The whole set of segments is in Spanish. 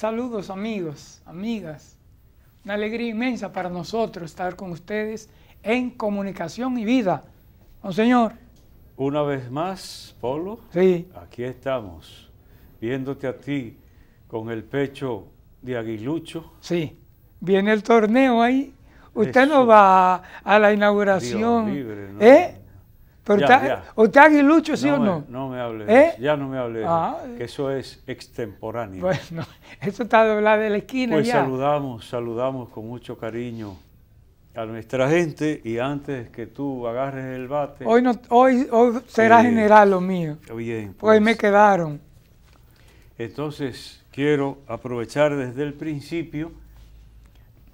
Saludos amigos, amigas. Una alegría inmensa para nosotros estar con ustedes en comunicación y vida. Monseñor. Una vez más, Polo. Sí. Aquí estamos, viéndote a ti con el pecho de aguilucho. Sí. Viene el torneo ahí. Usted no va a la inauguración. ¿Eh? Pero usted, aguilucho, ¿sí o no? No me hable ¿Eh? Ya no me hable ah. que eso es extemporáneo. Bueno, eso está doblado de la esquina pues ya. saludamos, saludamos con mucho cariño a nuestra gente y antes que tú agarres el bate... Hoy, no, hoy, hoy será general lo mío. Bien. Pues, hoy me quedaron. Entonces, quiero aprovechar desde el principio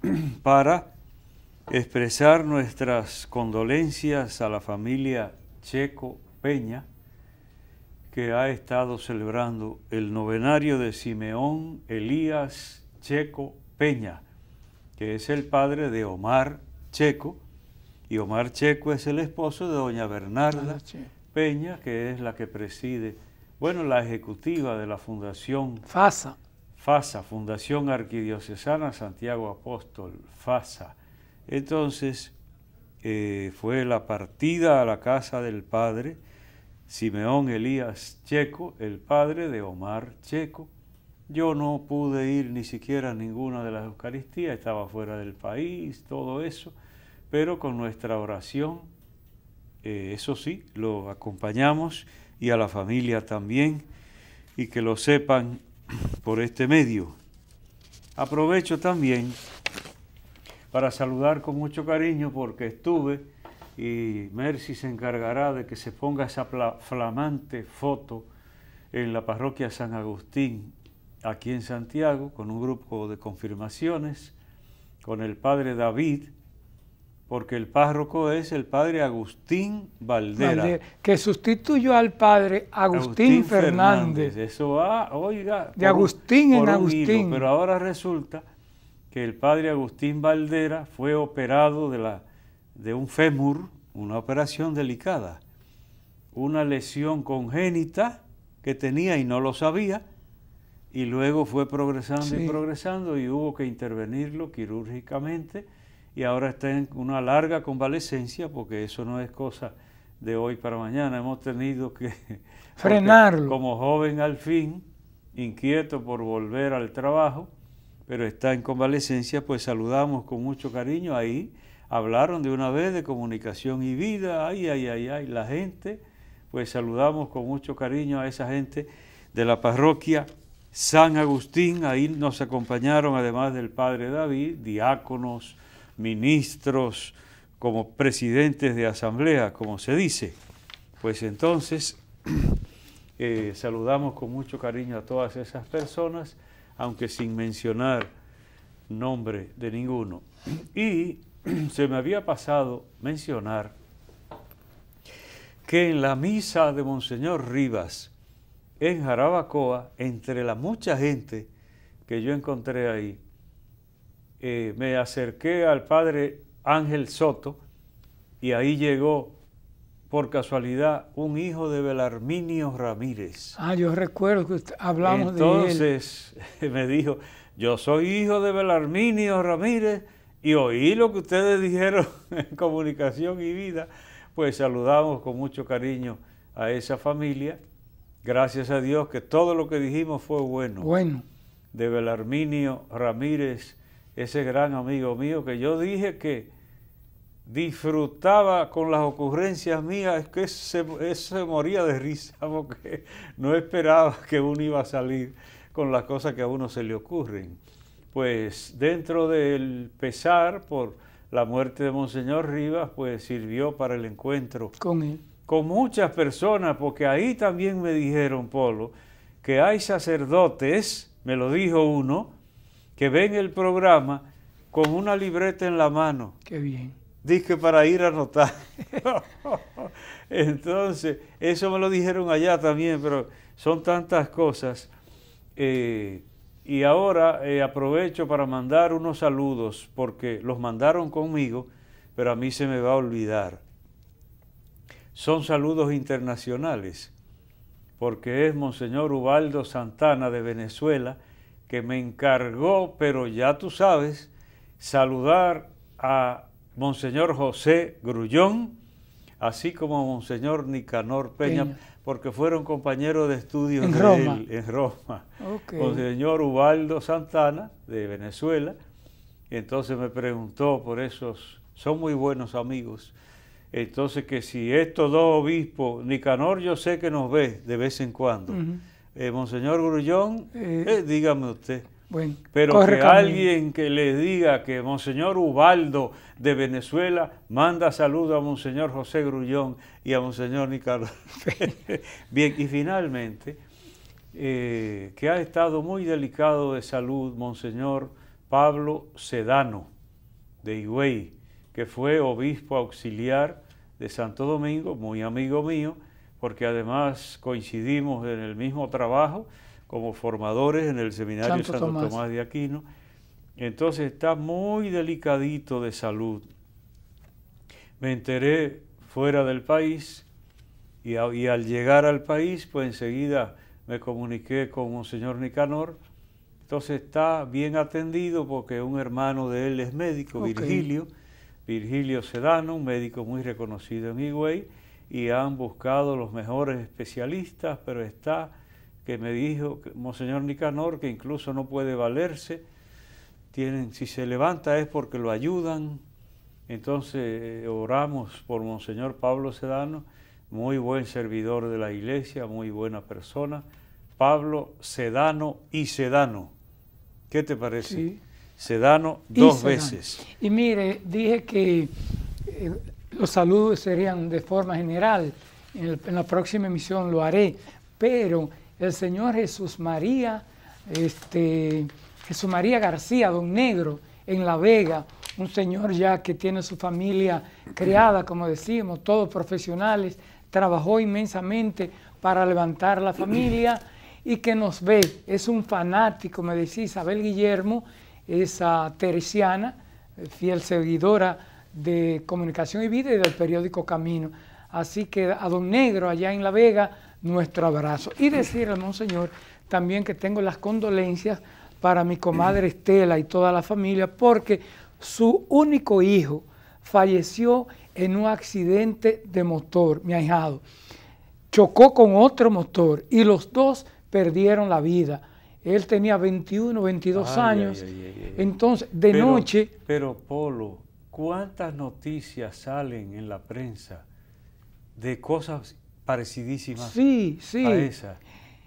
para expresar nuestras condolencias a la familia Checo Peña, que ha estado celebrando el novenario de Simeón Elías Checo Peña, que es el padre de Omar Checo, y Omar Checo es el esposo de doña Bernarda Peña, que es la que preside, bueno, la ejecutiva de la Fundación FASA. FASA, Fundación Arquidiocesana Santiago Apóstol, FASA. Entonces, eh, fue la partida a la casa del padre Simeón Elías Checo, el padre de Omar Checo. Yo no pude ir ni siquiera a ninguna de las Eucaristías, estaba fuera del país, todo eso, pero con nuestra oración, eh, eso sí, lo acompañamos y a la familia también, y que lo sepan por este medio. Aprovecho también para saludar con mucho cariño porque estuve y Mercy se encargará de que se ponga esa flamante foto en la parroquia San Agustín, aquí en Santiago, con un grupo de confirmaciones, con el padre David, porque el párroco es el padre Agustín Valdera. que sustituyó al padre Agustín, Fernández. Eso va, oiga. De Agustín en Agustín. pero ahora resulta que el padre Agustín Valdera fue operado de, la, de un fémur, una operación delicada, una lesión congénita que tenía y no lo sabía, y luego fue progresando y progresando y hubo que intervenirlo quirúrgicamente y ahora está en una larga convalecencia porque eso no es cosa de hoy para mañana, hemos tenido que frenarlo. Como joven al fin, inquieto por volver al trabajo, pero está en convalecencia, pues saludamos con mucho cariño ahí. Hablaron de una vez de comunicación y vida, ay, ay, ay, ay, la gente, pues saludamos con mucho cariño a esa gente de la parroquia San Agustín, ahí nos acompañaron además del Padre David, diáconos, ministros, como presidentes de asamblea, como se dice. Pues entonces eh, saludamos con mucho cariño a todas esas personas aunque sin mencionar nombre de ninguno. Y se me había pasado mencionar que en la misa de Monseñor Rivas, en Jarabacoa, entre la mucha gente que yo encontré ahí, eh, me acerqué al padre Ángel Soto y ahí llegó por casualidad un hijo de Belarminio Ramírez. Ah, yo recuerdo que hablamos de él. Entonces me dijo, yo soy hijo de Belarminio Ramírez y oí lo que ustedes dijeron en comunicación y vida, pues saludamos con mucho cariño a esa familia. Gracias a Dios que todo lo que dijimos fue bueno. Bueno. De Belarminio Ramírez, ese gran amigo mío que yo dije que disfrutaba con las ocurrencias mías, es que se, se moría de risa porque no esperaba que uno iba a salir con las cosas que a uno se le ocurren. Pues dentro del pesar por la muerte de Monseñor Rivas, pues sirvió para el encuentro con él. Con muchas personas, porque ahí también me dijeron, Polo, que hay sacerdotes, me lo dijo uno, que ven el programa con una libreta en la mano. Qué bien Dije para ir a anotar. Entonces, eso me lo dijeron allá también, pero son tantas cosas. Eh, y ahora eh, aprovecho para mandar unos saludos, porque los mandaron conmigo, pero a mí se me va a olvidar. Son saludos internacionales, porque es Monseñor Ubaldo Santana de Venezuela, que me encargó, pero ya tú sabes, saludar a Monseñor José Grullón, así como Monseñor Nicanor Peña, porque fueron compañeros de estudio en de Roma. Él, en Roma. Monseñor Ubaldo Santana, de Venezuela, entonces me preguntó por esos, son muy buenos amigos, entonces que si estos dos obispos, Nicanor yo sé que nos ve de vez en cuando, eh, Monseñor Grullón, eh, eh, dígame usted. Pero que alguien que le diga que Monseñor Ubaldo de Venezuela manda saludos a Monseñor José Grullón y a Monseñor Nicanor. Bien, y finalmente, que ha estado muy delicado de salud, Monseñor Pablo Sedano de Higüey, que fue obispo auxiliar de Santo Domingo, muy amigo mío, porque además coincidimos en el mismo trabajo como formadores en el seminario Santo, Tomás. de Aquino. Entonces está muy delicadito de salud. Me enteré fuera del país y, y al llegar al país, pues enseguida me comuniqué con un señor Nicanor. Entonces está bien atendido porque un hermano de él es médico, Virgilio, Virgilio Sedano, un médico muy reconocido en Higüey, y han buscado los mejores especialistas, pero está que me dijo Monseñor Nicanor que incluso no puede valerse, tienen, si se levanta es porque lo ayudan, entonces eh, oramos por Monseñor Pablo Sedano, muy buen servidor de la iglesia, muy buena persona, Pablo Sedano y Sedano. ¿Qué te parece? Sí. Sedano dos veces. Y mire, dije que eh, los saludos serían de forma general. En, la próxima emisión lo haré. Pero el señor Jesús María, este, Jesús María García, don Negro, en La Vega, un señor ya que tiene su familia creada, como decimos, todos profesionales, trabajó inmensamente para levantar la familia y que nos ve, es un fanático, me decía Isabel Guillermo, esa teresiana, fiel seguidora de Comunicación y Vida y del periódico Camino. Así que a Don Negro, allá en La Vega, nuestro abrazo. Y decirle, Monseñor, también que tengo las condolencias para mi comadre Estela y toda la familia, porque su único hijo falleció en un accidente de motor, mi ahijado. Chocó con otro motor y los dos perdieron la vida. Él tenía 21, 22 años. Entonces, de noche... Pero, Polo, ¿cuántas noticias salen en la prensa de cosas parecidísimas sí, sí. a esas?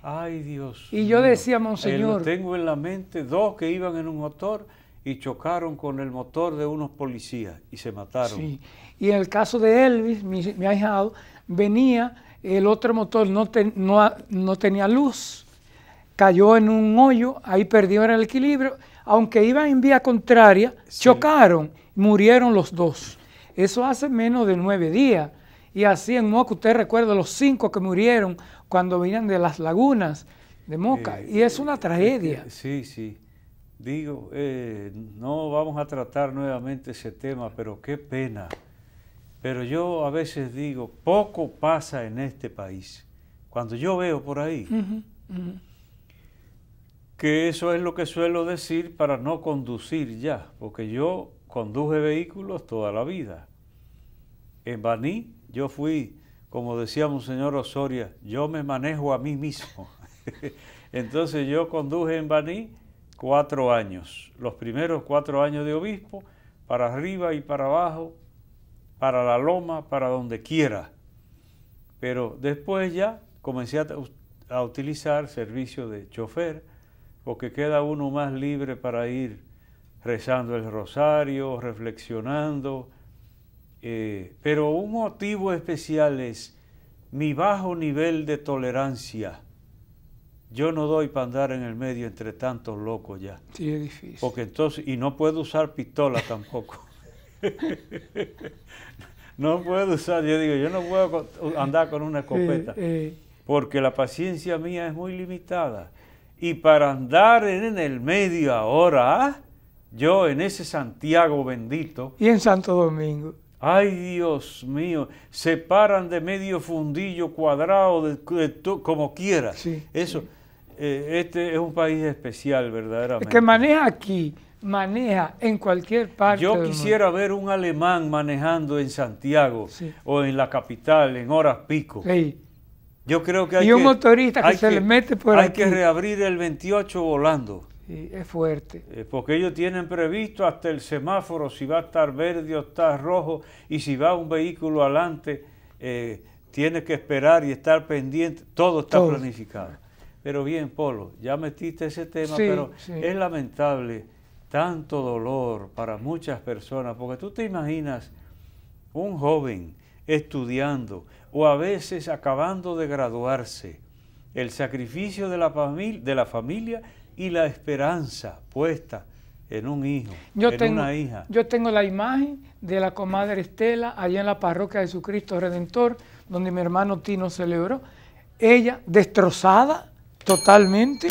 Ay, Dios. Y yo decía, Monseñor... tengo en la mente dos que iban en un motor y chocaron con el motor de unos policías y se mataron. Sí. Y en el caso de Elvis, mi, mi ahijado, venía, el otro motor no, no, no tenía luz cayó en un hoyo, ahí perdieron el equilibrio, aunque iban en vía contraria, chocaron, murieron los dos. Eso hace menos de nueve días. Y así en Moca, usted recuerda los cinco que murieron cuando venían de las lagunas de Moca. Eh, y es una tragedia. sí, sí. Digo, eh, no vamos a tratar nuevamente ese tema, pero qué pena. Pero yo a veces digo, poco pasa en este país. Cuando yo veo por ahí, que eso es lo que suelo decir para no conducir ya, porque yo conduje vehículos toda la vida. En Baní yo fui, como decíamos señor Osoria, yo me manejo a mí mismo. Entonces yo conduje en Baní cuatro años, los primeros cuatro años de obispo, para arriba y para abajo, para la loma, para donde quiera. Pero después ya comencé a, a utilizar servicio de chofer, porque queda uno más libre para ir rezando el rosario, reflexionando. Eh, pero un motivo especial es mi bajo nivel de tolerancia. Yo no doy para andar en el medio entre tantos locos ya. Sí, es difícil. Porque entonces, y no puedo usar pistola tampoco. no puedo usar, yo digo, yo no puedo andar con una escopeta. Eh, eh. Porque la paciencia mía es muy limitada. Y para andar en el medio ahora, yo en ese Santiago bendito. Y en Santo Domingo. Ay Dios mío, se paran de medio fundillo cuadrado, de, como quieras. Eso, eh, este es un país especial, verdaderamente. El que maneja aquí, maneja en cualquier parte. Yo quisiera ver un alemán manejando en Santiago Sí. o en la capital en horas pico. Sí. Yo creo que hay Y un que, motorista que hay se le mete por Hay aquí. que reabrir el 28 volando. Sí, es fuerte. Eh, porque ellos tienen previsto hasta el semáforo si va a estar verde o está rojo y si va un vehículo adelante eh, tiene que esperar y estar pendiente, todo está Todo. planificado. Pero bien, Polo, ya metiste ese tema, Sí, pero sí. es lamentable tanto dolor para muchas personas, porque tú te imaginas un joven estudiando o a veces acabando de graduarse, el sacrificio de la, de la familia y la esperanza puesta en un hijo, Yo en tengo, una hija. yo tengo la imagen de la comadre Estela allá en la parroquia de Jesucristo Redentor, donde mi hermano Tino celebró. Ella destrozada totalmente.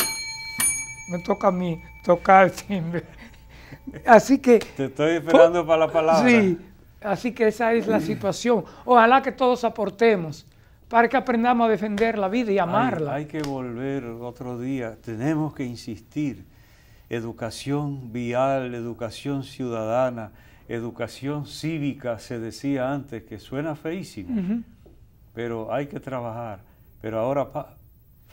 Me toca a mí tocar el timbre. Así que Te estoy esperando para la palabra. Sí, así que esa es la situación. Ojalá que todos aportemos para que aprendamos a defender la vida y amarla. Hay, que volver otro día. Tenemos que insistir. Educación vial, educación ciudadana, educación cívica, se decía antes, que suena feísimo, pero hay que trabajar. Pero ahora, pa-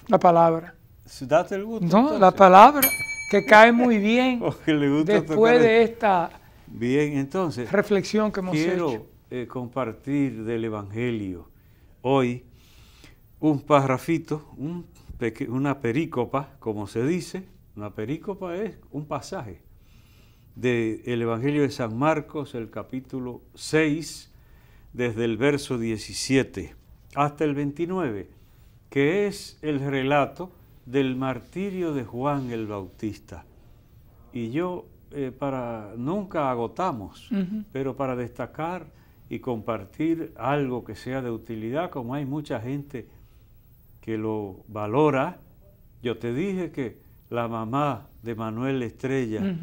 La palabra. date el gusto. No, la palabra que cae muy bien después de esta Bien, entonces, reflexión que hemos quiero hecho. eh, compartir del Evangelio hoy un parrafito, un una perícopa, como se dice. Una perícopa es un pasaje del Evangelio de San Marcos, el capítulo 6, desde el verso 17 hasta el 29, que es el relato del martirio de Juan el Bautista. Y yo, eh, para, nunca agotamos, pero para destacar y compartir algo que sea de utilidad, como hay mucha gente que lo valora, yo te dije que la mamá de Manuel Estrella,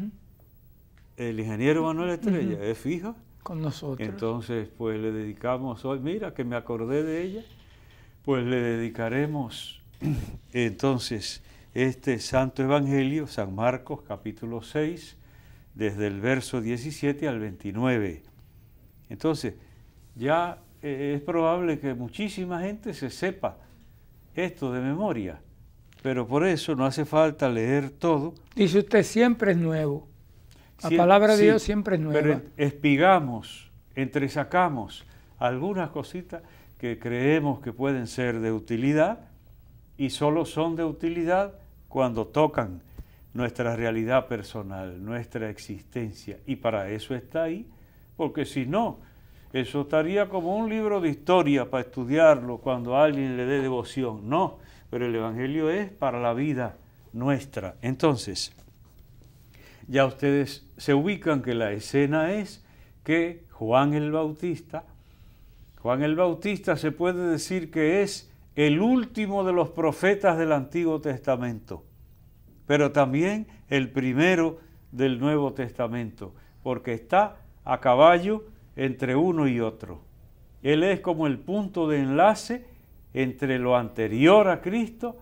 el ingeniero Manuel Estrella, es fija, Con nosotros. entonces pues le dedicamos hoy, mira que me acordé de ella, pues le dedicaremos entonces este Santo Evangelio, San Marcos capítulo 6, desde el verso 17 al 29. Entonces, ya eh, es probable que muchísima gente se sepa esto de memoria, pero por eso no hace falta leer todo. Dice usted, siempre es nuevo. La Sie- palabra de sí, Dios siempre es nueva. Pero espigamos, entresacamos algunas cositas que creemos que pueden ser de utilidad y solo son de utilidad cuando tocan nuestra realidad personal, nuestra existencia. Y para eso está ahí, porque si no, eso estaría como un libro de historia para estudiarlo cuando alguien le dé devoción. No, pero el Evangelio es para la vida nuestra. Entonces, ya ustedes se ubican que la escena es que Juan el Bautista, Juan el Bautista se puede decir que es el último de los profetas del Antiguo Testamento, pero también el primero del Nuevo Testamento, porque está a caballo entre uno y otro. Él es como el punto de enlace entre lo anterior a Cristo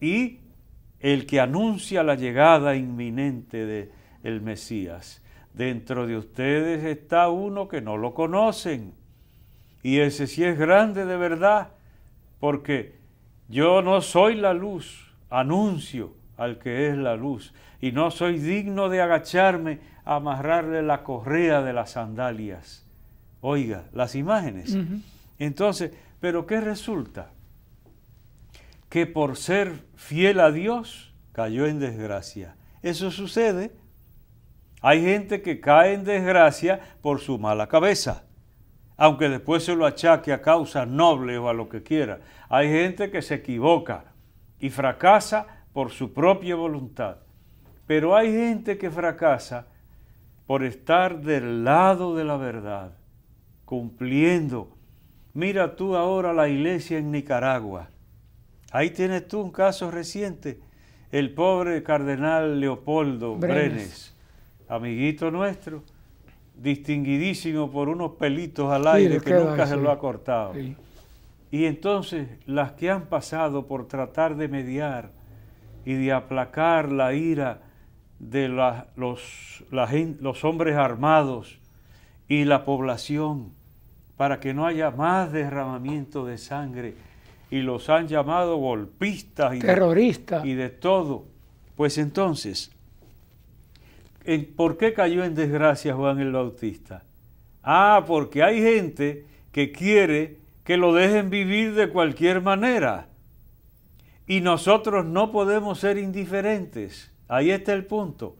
y el que anuncia la llegada inminente de el Mesías. Dentro de ustedes está uno que no lo conocen. Y ese sí es grande de verdad, porque yo no soy la luz, anuncio al que es la luz, y no soy digno de agacharme a amarrarle la correa de las sandalias. Oiga, las imágenes. Entonces, ¿pero qué resulta? Que por ser fiel a Dios cayó en desgracia. Eso sucede. Hay gente que cae en desgracia por su mala cabeza, aunque después se lo achaque a causas nobles o a lo que quiera. Hay gente que se equivoca y fracasa por su propia voluntad. Pero hay gente que fracasa por estar del lado de la verdad, cumpliendo. Mira tú ahora la iglesia en Nicaragua. Ahí tienes tú un caso reciente, el pobre cardenal Leopoldo Brenes. Brenes, amiguito nuestro, distinguidísimo por unos pelitos al aire que nunca se sí. lo ha cortado. Sí. Y entonces las que han pasado por tratar de mediar y de aplacar la ira de los, los hombres armados y la población para que no haya más derramamiento de sangre. Y los han llamado golpistas y terroristas y de todo. Pues entonces, ¿por qué cayó en desgracia Juan el Bautista? Ah, porque hay gente que quiere que lo dejen vivir de cualquier manera. Y nosotros no podemos ser indiferentes. Ahí está el punto.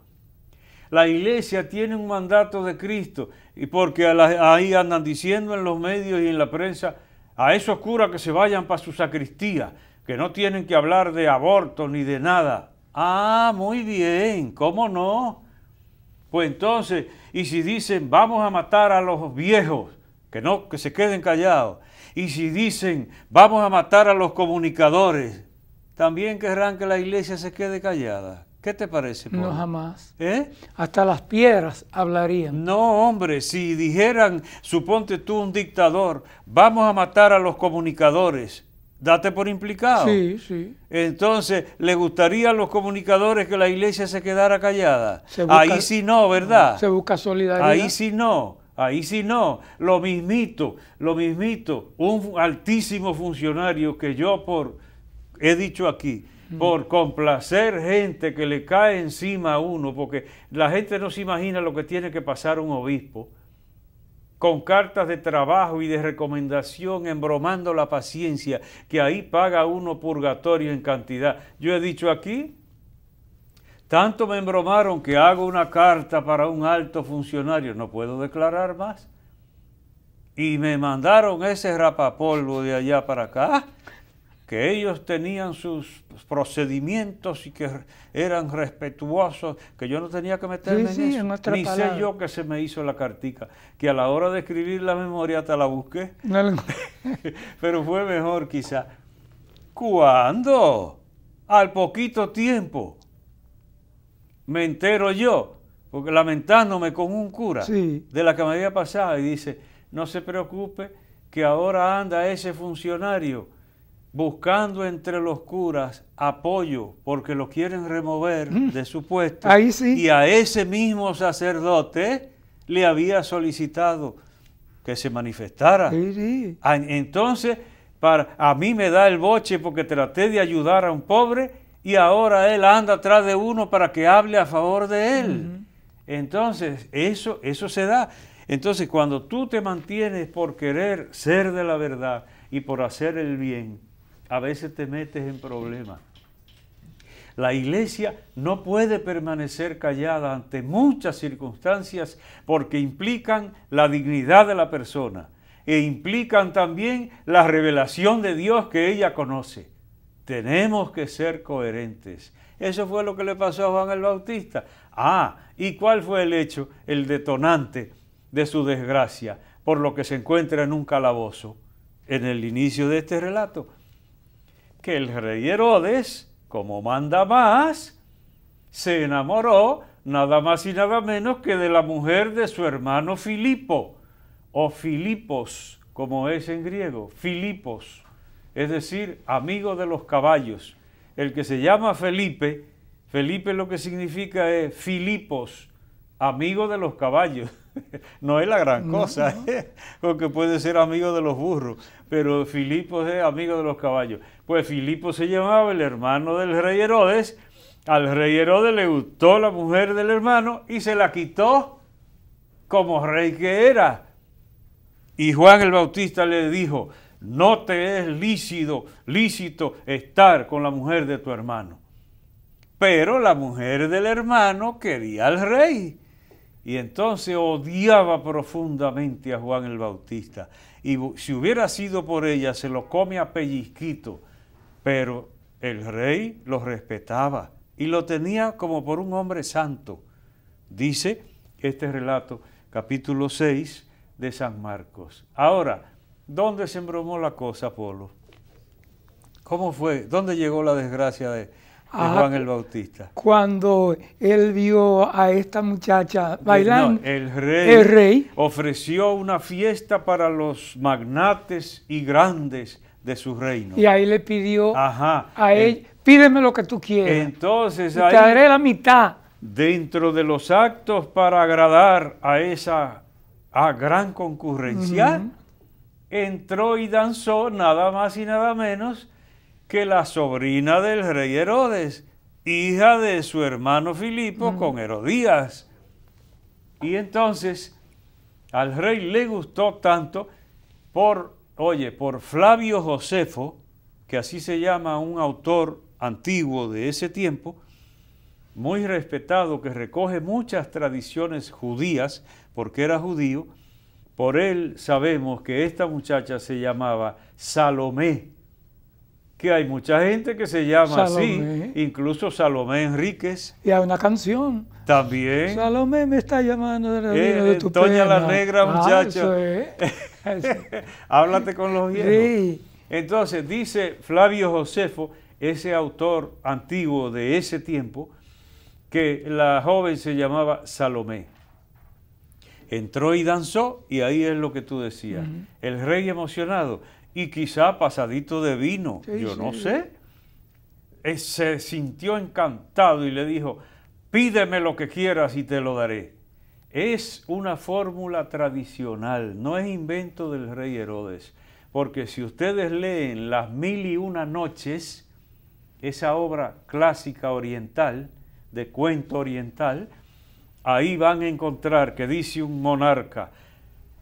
La iglesia tiene un mandato de Cristo y porque ahí andan diciendo en los medios y en la prensa a esos curas que se vayan para su sacristía, que no tienen que hablar de aborto ni de nada. Ah, muy bien, ¿cómo no? Pues entonces, y si dicen vamos a matar a los viejos, que no, que se queden callados. Y si dicen vamos a matar a los comunicadores, también querrán que la iglesia se quede callada. ¿Qué te parece? No, jamás. ¿Eh? Hasta las piedras hablarían. No, hombre, si dijeran, suponte tú un dictador, vamos a matar a los comunicadores, date por implicado. Sí, sí. Entonces, ¿le gustaría a los comunicadores que la iglesia se quedara callada? Ahí sí no, ¿verdad? Se busca solidaridad. Ahí sí no. Ahí sí no, lo mismito, lo mismito, un altísimo funcionario que yo por, he dicho aquí, por complacer gente que le cae encima a uno, porque la gente no se imagina lo que tiene que pasar un obispo, con cartas de trabajo y de recomendación, embromando la paciencia, que ahí paga uno purgatorio en cantidad. Yo he dicho aquí, tanto me embromaron que hago una carta para un alto funcionario, no puedo declarar más. Y me mandaron ese rapapolvo de allá para acá que ellos tenían sus procedimientos y que eran respetuosos, que yo no tenía que meterme en eso. Ni sé yo que se me hizo la cartica, que a la hora de escribir la memoria te la busqué. Pero fue mejor quizá. ¿Cuándo? Al poquito tiempo. Me entero yo, porque lamentándome con un cura de la que me había pasado y dice, no se preocupe que ahora anda ese funcionario buscando entre los curas apoyo porque lo quieren remover mm. de su puesto. Y a ese mismo sacerdote le había solicitado que se manifestara. Ah, entonces, para, a mí me da el boche porque traté de ayudar a un pobre y ahora él anda atrás de uno para que hable a favor de él. Entonces, eso, eso se da. Entonces, cuando tú te mantienes por querer ser de la verdad y por hacer el bien, a veces te metes en problemas. La iglesia no puede permanecer callada ante muchas circunstancias porque implican la dignidad de la persona e implican también la revelación de Dios que ella conoce. Tenemos que ser coherentes. Eso fue lo que le pasó a Juan el Bautista. Ah, ¿y cuál fue el hecho, el detonante de su desgracia por lo que se encuentra en un calabozo? En el inicio de este relato que el rey Herodes, como manda más, se enamoró nada más y nada menos que de la mujer de su hermano Filipo, o Filipos, como es en griego, Filipos, es decir, amigo de los caballos. El que se llama Felipe, Felipe lo que significa es Filipos, amigo de los caballos. no es la gran cosa, ¿eh? porque puede ser amigo de los burros, pero Filipo es amigo de los caballos. Pues Filipo se llamaba el hermano del rey Herodes, al rey Herodes le gustó la mujer del hermano y se la quitó como rey que era. Y Juan el Bautista le dijo, no te es lícito, lícito estar con la mujer de tu hermano. Pero la mujer del hermano quería al rey y entonces odiaba profundamente a Juan el Bautista. Y si hubiera sido por ella, se lo come a pellizquito. Pero el rey lo respetaba y lo tenía como por un hombre santo. Dice este relato, capítulo 6 de San Marcos. Ahora, ¿dónde se embromó la cosa, Polo? ¿Cómo fue? ¿Dónde llegó la desgracia de, Juan el Bautista. Cuando él vio a esta muchacha bailando, el, rey ofreció una fiesta para los magnates y grandes de su reino. Y ahí le pidió a él, Pídeme lo que tú quieras. Entonces y ahí, te daré la mitad. dentro de los actos para agradar a esa a gran concurrencia, entró y danzó nada más y nada menos que la sobrina del rey Herodes, hija de su hermano Filipo con Herodías. Y entonces al rey le gustó tanto por, oye, por Flavio Josefo, que así se llama un autor antiguo de ese tiempo, muy respetado, que recoge muchas tradiciones judías, porque era judío, por él sabemos que esta muchacha se llamaba Salomé, que hay mucha gente que se llama Salomé. así, incluso Salomé Enríquez Y hay una canción. también. Salomé me está llamando de la Eh, vida de tu Doña la. Negra, Ah, muchacho. eso es. Eso. Háblate con los viejos. Sí. Entonces dice Flavio Josefo, ese autor antiguo de ese tiempo, que la joven se llamaba Salomé. Entró y danzó, y ahí es lo que tú decías. El rey emocionado, y quizá pasadito de vino, Sí, yo no sé. Eh, Se sintió encantado y le dijo, pídeme lo que quieras y te lo daré. Es una fórmula tradicional, no es invento del rey Herodes, porque si ustedes leen Las Mil y Una Noches, esa obra clásica oriental, de cuento oriental, ahí van a encontrar que dice un monarca,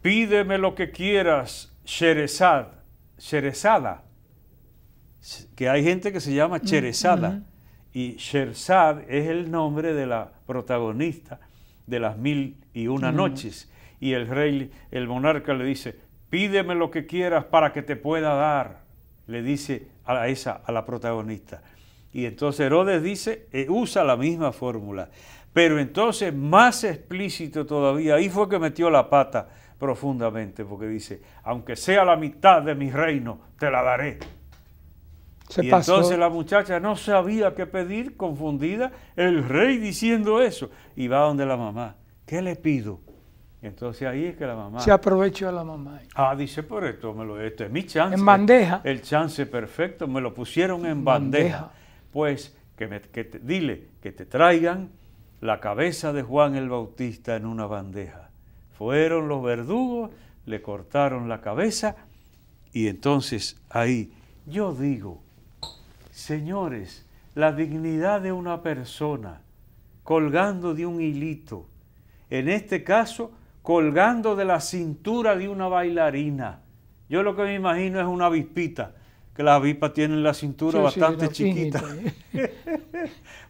pídeme lo que quieras, Sherezad, Sherezada, que hay gente que se llama Cherezada, ujú. y Sherzad es el nombre de la protagonista de las mil y una Ujú. noches. Y el rey, el monarca le dice, pídeme lo que quieras para que te pueda dar, le dice a esa, a la protagonista. Y entonces Herodes dice, eh, usa la misma fórmula. Pero entonces, más explícito todavía, ahí fue que metió la pata profundamente, porque dice, aunque sea la mitad de mi reino, te la daré. Se y pasó. entonces la muchacha no sabía qué pedir, confundida, el rey diciendo eso. Y va donde la mamá, ¿qué le pido? Entonces ahí es que la mamá, Se aprovechó la mamá. ah, dice, por esto, me lo, esto es mi chance. En bandeja. El chance perfecto, me lo pusieron en bandeja. Bandeja. Pues, que, me- que te- dile que te traigan la cabeza de Juan el Bautista en una bandeja. Fueron los verdugos, le cortaron la cabeza y entonces ahí yo digo, señores, la dignidad de una persona colgando de un hilito, en este caso colgando de la cintura de una bailarina. Yo lo que me imagino es una avispita, que las avispas tienen la cintura Sí, bastante chiquita. piñita.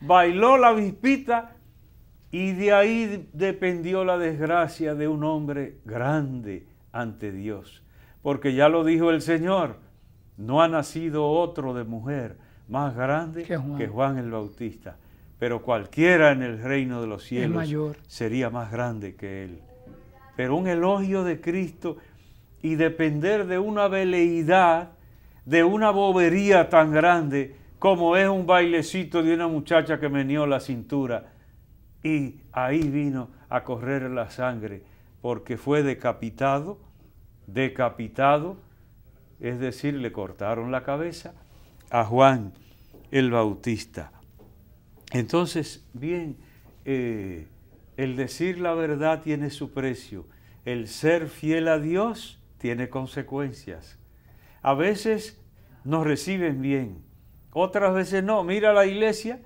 Bailó la avispita y de ahí dependió la desgracia de un hombre grande ante Dios. Porque ya lo dijo el Señor, no ha nacido otro de mujer más grande Que Juan. que Juan el Bautista. Pero cualquiera en el reino de los cielos mayor. sería más grande que él. Pero un elogio de Cristo y depender de una veleidad, de una bobería tan grande como es un bailecito de una muchacha que meneó la cintura. Y ahí vino a correr la sangre, porque fue decapitado, decapitado, es decir, le cortaron la cabeza a Juan el Bautista. Entonces, bien, eh, el decir la verdad tiene su precio, el ser fiel a Dios tiene consecuencias. A veces nos reciben bien, otras veces no. Mira la iglesia.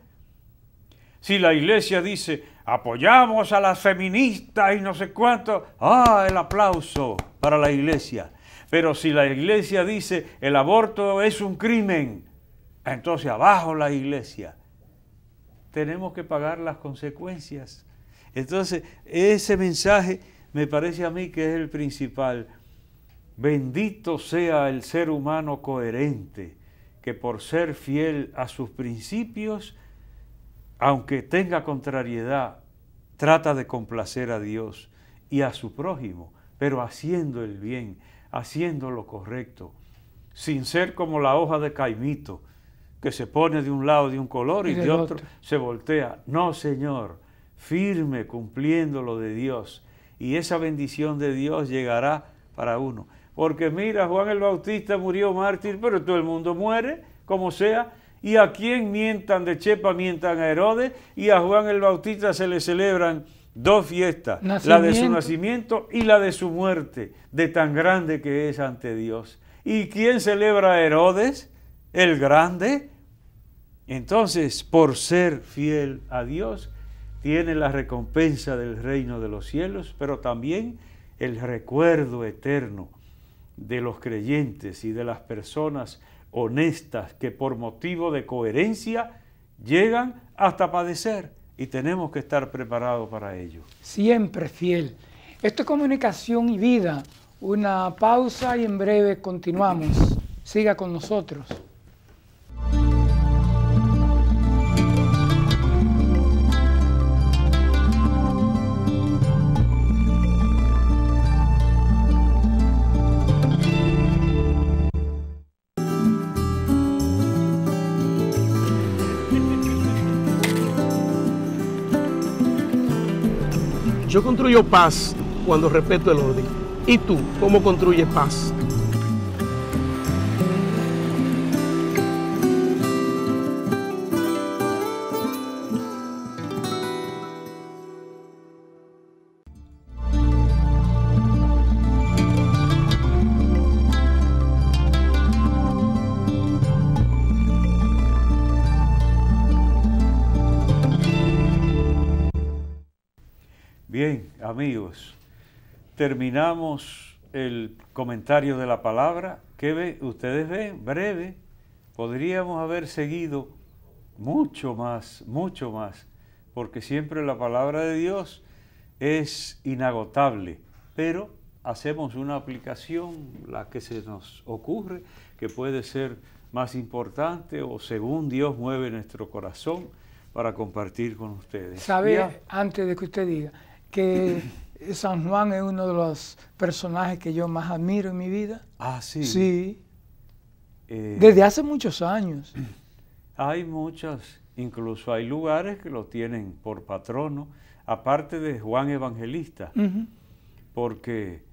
Si la iglesia dice, apoyamos a las feministas y no sé cuánto, ah, el aplauso para la iglesia. Pero si la iglesia dice, el aborto es un crimen, entonces abajo la iglesia. Tenemos que pagar las consecuencias. Entonces, ese mensaje me parece a mí que es el principal. Bendito sea el ser humano coherente, que por ser fiel a sus principios, aunque tenga contrariedad, trata de complacer a Dios y a su prójimo, pero haciendo el bien, haciendo lo correcto, sin ser como la hoja de caimito, que se pone de un lado de un color y, Y de otro. se voltea. No, Señor, firme cumpliendo lo de Dios. Y esa bendición de Dios llegará para uno. Porque mira, Juan el Bautista murió mártir, pero todo el mundo muere, como sea. ¿Y a quién mientan de Chepa? Mientan a Herodes y a Juan el Bautista se le celebran dos fiestas, la de su nacimiento y la de su muerte, de tan grande que es ante Dios. ¿Y quién celebra a Herodes? El grande. Entonces, por ser fiel a Dios, tiene la recompensa del reino de los cielos, pero también el recuerdo eterno de los creyentes y de las personas honestas que por motivo de coherencia llegan hasta padecer y tenemos que estar preparados para ello. Siempre fiel. Esto es comunicación y vida. Una pausa y en breve continuamos. Siga con nosotros. Yo construyo paz cuando respeto el orden. ¿Y tú cómo construyes paz? Amigos, terminamos el comentario de la palabra. ¿Qué ve? Ustedes ven, breve, podríamos haber seguido mucho más, mucho más, porque siempre la palabra de Dios es inagotable, pero hacemos una aplicación, la que se nos ocurre, que puede ser más importante o según Dios mueve nuestro corazón para compartir con ustedes. ¿Sabe, antes de que usted diga, que San Juan es uno de los personajes que yo más admiro en mi vida. Ah, sí. Sí. Eh, Desde hace muchos años. Hay muchas, incluso hay lugares que lo tienen por patrono, aparte de Juan Evangelista, porque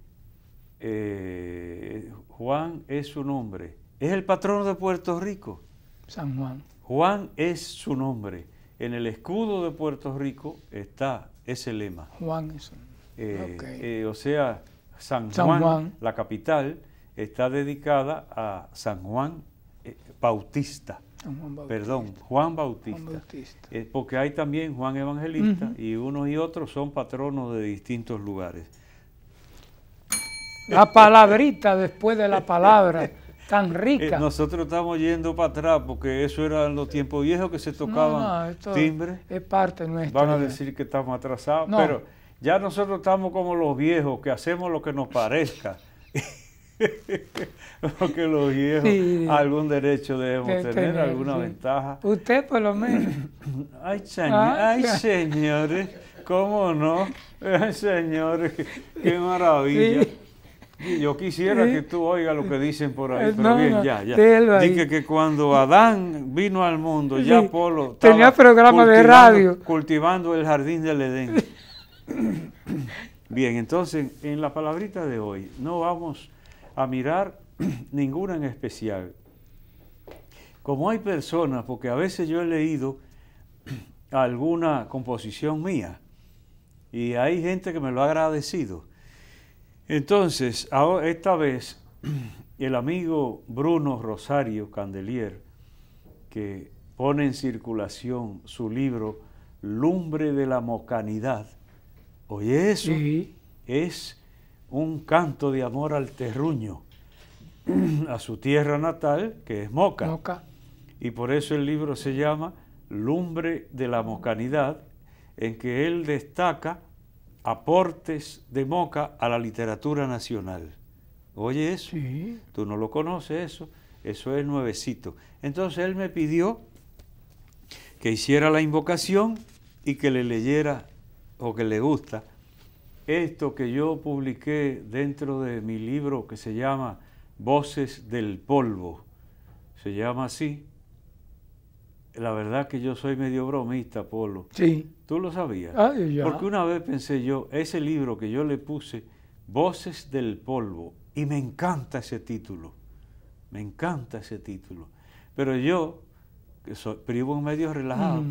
eh, Juan es su nombre. Es el patrono de Puerto Rico. San Juan. Juan es su nombre. En el escudo de Puerto Rico está ese lema. Juan es eh, eh, o sea, San, Juan, la capital, está dedicada a San Juan eh, Bautista. Perdón, Juan Bautista. porque hay también Juan Evangelista y unos y otros son patronos de distintos lugares. La palabrita después de la palabra. tan eh, rica. nosotros estamos yendo para atrás porque eso era en los tiempos viejos que se tocaban timbre. Es parte nuestra. Van a decir que estamos atrasados, pero ya nosotros estamos como los viejos que hacemos lo que nos parezca. porque los viejos algún derecho debemos tener, alguna ventaja. Usted por lo menos. ay, ay, señores, ¿cómo no? Ay, señores, qué, maravilla. Yo quisiera que tú oigas lo que dicen por ahí, eh, pero bien, ya, ya. Dije que cuando Adán vino al mundo, ya Polo tenía programa de radio. Cultivando el jardín del Edén. bien, entonces, en la palabrita de hoy, no vamos a mirar ninguna en especial. Como hay personas, porque a veces yo he leído alguna composición mía, y hay gente que me lo ha agradecido entonces, esta vez, el amigo Bruno Rosario Candelier, que pone en circulación su libro Lumbre de la Mocanidad, oye eso, es un canto de amor al terruño, a su tierra natal, que es Moca. Moca. Y por eso el libro se llama Lumbre de la Mocanidad, en que él destaca aportes de Moca a la literatura nacional. Oye eso, sí. tú no lo conoces eso, eso es nuevecito. Entonces él me pidió que hiciera la invocación y que le leyera o que le gusta esto que yo publiqué dentro de mi libro que se llama Voces del Polvo. Se llama así, la verdad que yo soy medio bromista, Polo. Sí. ¿Tú lo sabías? Ay, ya. Porque una vez pensé yo, ese libro que yo le puse, Voces del Polvo, y me encanta ese título, me encanta ese título. Pero yo que soy primo medio relajado.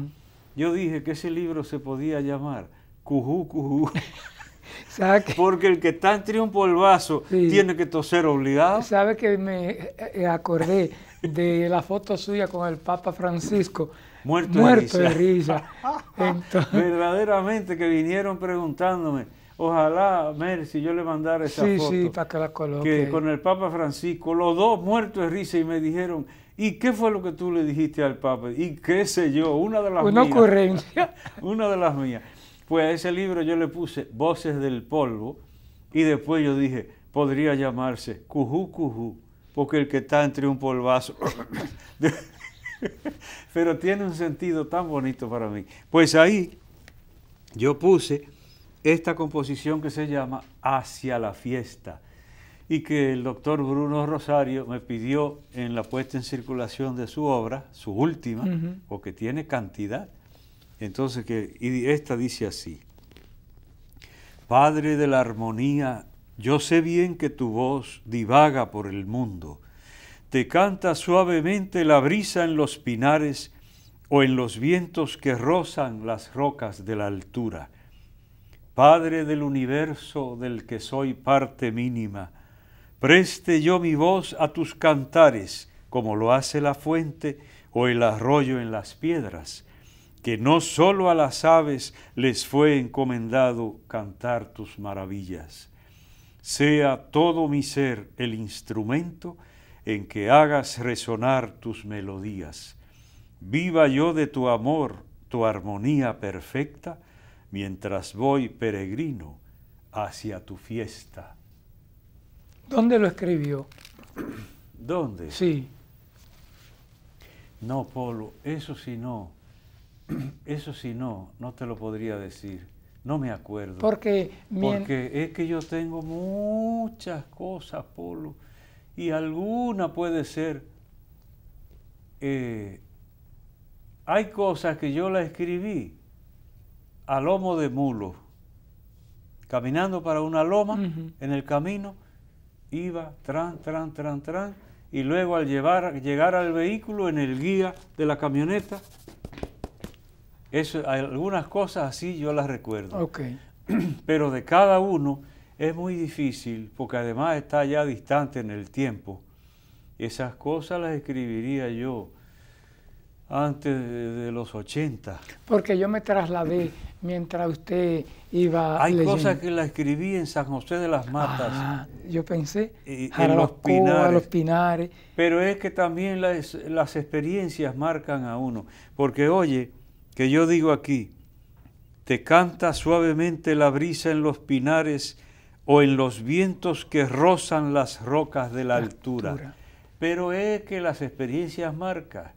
Yo dije que ese libro se podía llamar Cujú, Cujú, ¿Sabe que, porque el que está entre un polvazo Sí. tiene que toser obligado. sabe que me eh, eh, acordé de la foto suya con el Papa Francisco? Muerto de muerto de risa. risa. Entonces, Verdaderamente que vinieron preguntándome, ojalá, Mercy, yo le mandara esa sí, foto. sí, para que la coloque. que ahí. con el Papa Francisco, los dos muertos de risa y me dijeron, ¿y qué fue lo que tú le dijiste al Papa? Y qué sé yo, una de las Una mías. ocurrencia. Una de las mías. Pues a ese libro yo le puse Voces del Polvo y después yo dije, podría llamarse Cujú Cujú, porque el que está entre un polvazo. Pero tiene un sentido tan bonito para mí. Pues ahí yo puse esta composición que se llama Hacia la fiesta y que el doctor Bruno Rosario me pidió en la puesta en circulación de su obra, su última, Ujú. porque tiene cantidad. Entonces, que, y esta dice así, Padre de la armonía, yo sé bien que tu voz divaga por el mundo, te canta suavemente la brisa en los pinares o en los vientos que rozan las rocas de la altura. Padre del universo del que soy parte mínima, preste yo mi voz a tus cantares, como lo hace la fuente o el arroyo en las piedras, que no sólo a las aves les fue encomendado cantar tus maravillas. Sea todo mi ser el instrumento en que hagas resonar tus melodías. Viva yo de tu amor, tu armonía perfecta, mientras voy peregrino hacia tu fiesta. ¿Dónde lo escribió? ¿Dónde? Sí. No, Polo, eso sí no. Eso sí no, no te lo podría decir. No me acuerdo. Porque, es que yo tengo muchas cosas, Polo, y alguna puede ser. eh, hay cosas que yo la escribí a lomo de mulo, caminando para una loma, en el camino, iba, tran, tran, tran, tran, y luego al llevar, llegar al vehículo en el guía de la camioneta, eso, algunas cosas así yo las recuerdo pero de cada uno es muy difícil, porque además está ya distante en el tiempo. Esas cosas las escribiría yo antes de, los 80. Porque yo me trasladé mientras usted iba Hay leyendo. cosas que las escribí en San José de las Matas, Ah, yo pensé, Y- en los Pinares. los Pinares. pero es que también las, las experiencias marcan a uno. Porque oye, que yo digo aquí, te canta suavemente la brisa en los pinares o en los vientos que rozan las rocas de la altura. altura. Pero es que las experiencias marcan.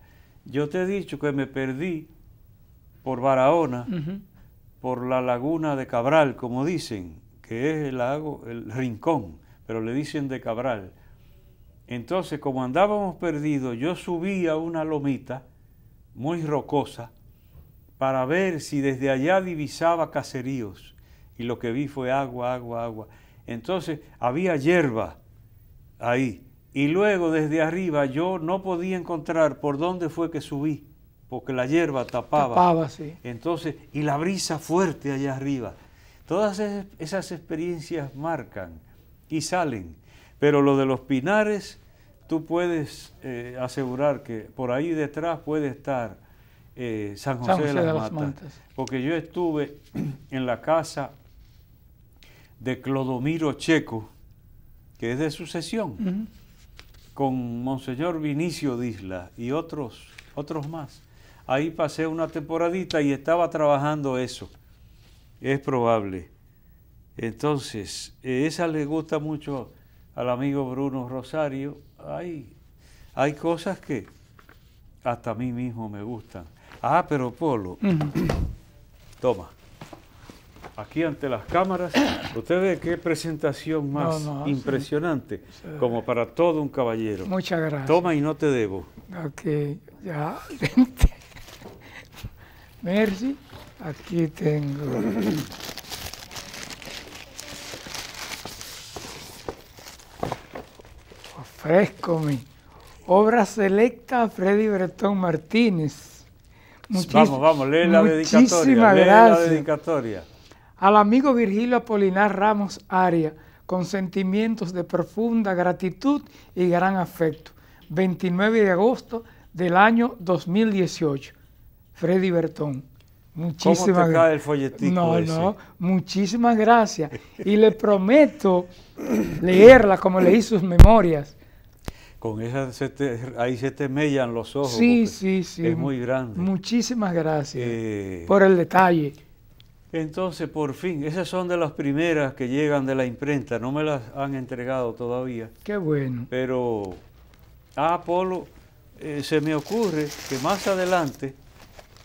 Yo te he dicho que me perdí por Barahona, por la laguna de Cabral, como dicen, que es el lago, el rincón, pero le dicen de Cabral. Entonces, como andábamos perdidos, yo subí a una lomita muy rocosa para ver si desde allá divisaba caseríos. Y lo que vi fue agua, agua, agua. Entonces, había hierba ahí. Y luego desde arriba yo no podía encontrar por dónde fue que subí, porque la hierba tapaba. Tapaba, sí. Entonces, y la brisa fuerte allá arriba. Todas es- esas experiencias marcan y salen. Pero lo de los pinares, tú puedes eh, asegurar que por ahí detrás puede estar eh, San José, de, las Matas. Matas. Porque yo estuve en la casa de Clodomiro Checo, que es de sucesión con Monseñor Vinicio Disla y otros, otros más. Ahí pasé una temporadita y estaba trabajando eso. Es probable. Entonces, eh, esa le gusta mucho al amigo Bruno Rosario. Hay, hay cosas que hasta a mí mismo me gustan. Ah, pero Polo, toma. Aquí ante las cámaras, usted ve qué presentación más No, no, sí. impresionante, como para todo un caballero. Muchas gracias. Toma y no te debo. Ok, ya. Merci. Aquí tengo. Ofrézcome Obra selecta Freddy Bretón Martínez. Vamos, vamos, lee la dedicatoria. Lee la dedicatoria. Al amigo Virgilio Apolinar Ramos Aria, con sentimientos de profunda gratitud y gran afecto. 29 de agosto del año 2018. Freddy Bertón. Muchísimas el folletico No, no, muchísimas gracias. Y le prometo leerla como leí sus memorias. Con esa ahí se te mellan los ojos. Sí, sí, sí. Es muy grande. Muchísimas gracias eh, por el detalle. Entonces, por fin, esas son de las primeras que llegan de la imprenta. No me las han entregado todavía. Qué bueno. Pero a Apolo eh, se me ocurre que más adelante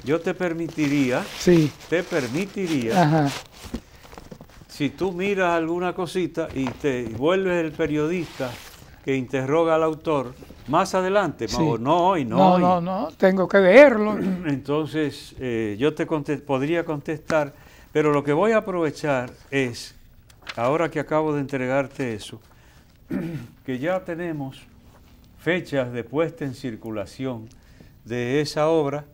yo te permitiría, sí. te permitiría, si tú miras alguna cosita y te vuelves el periodista que interroga al autor, más adelante, no hoy, no, no No, no, tengo que verlo. Entonces, eh, yo te podría contestar, pero lo que voy a aprovechar es, ahora que acabo de entregarte eso, que ya tenemos fechas de puesta en circulación de esa obra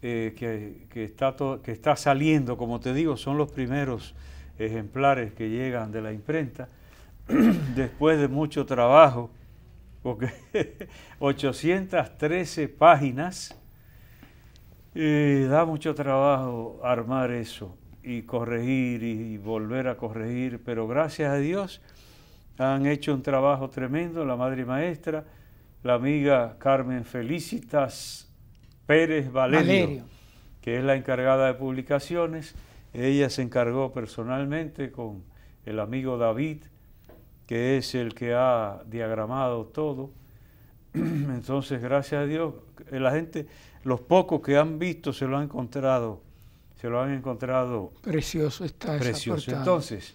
eh, que, está que está saliendo, como te digo, son los primeros ejemplares que llegan de la imprenta, después de mucho trabajo, porque 813 páginas, eh, da mucho trabajo armar eso y corregir y volver a corregir, pero gracias a Dios han hecho un trabajo tremendo, la madre maestra, la amiga Carmen Felicitas Pérez Valerio, que es la encargada de publicaciones. Ella se encargó personalmente con el amigo David, que es el que ha diagramado todo. Entonces, gracias a Dios, la gente, los pocos que han visto se lo han encontrado, se lo han encontrado precioso está precioso. Entonces,